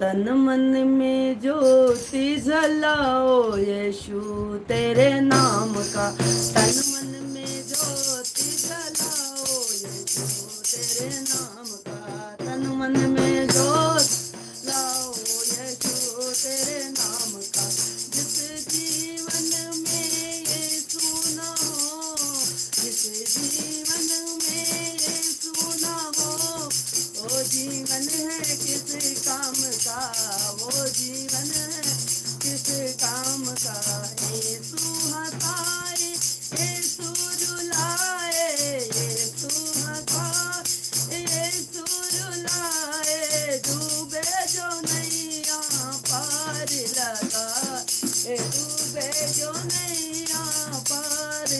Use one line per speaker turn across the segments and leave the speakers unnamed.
तन मन में ज्योति जलाओ यीशु तेरे नाम का। तन मन में जो नैया पार लगा डूबे जो नैया पार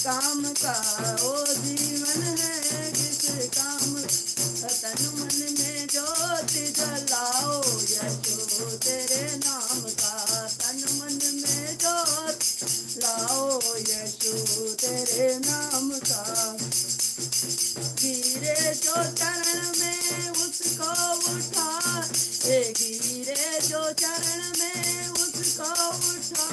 काम का ओ जीवन है, किस काम तन मन में ज्योति जलाओ यशो तेरे नाम का? तन मन में ज्योति लाओ यशो तेरे नाम का? गिरे जो चरण में उसको उठा ए गिरे जो चरण में उसको उठा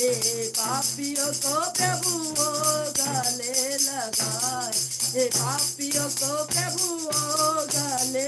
पापियों को प्रभु वो गले लगाए। हे पापियों को प्रभु वो गले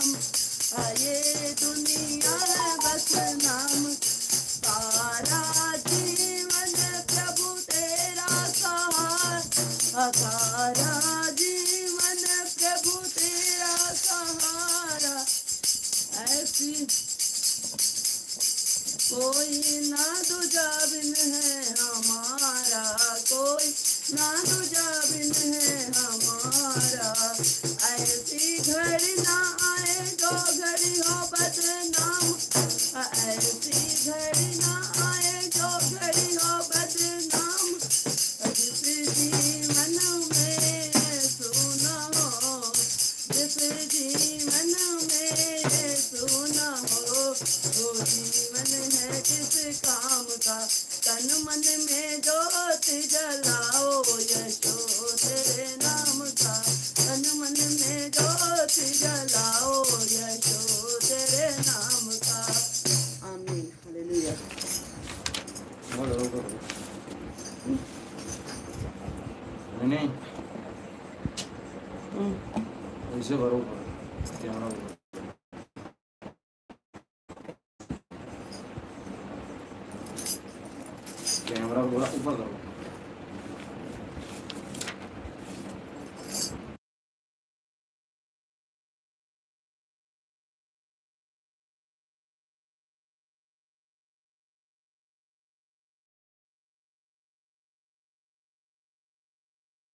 सहारा जीवन प्रभु तेरा सहारा। ऐसी कोई ना दूजा बिन है हमारा, कोई ना दूजा बिन है हम्म,
भरो कैमरा कैमरा थोड़ा ऊपर करो।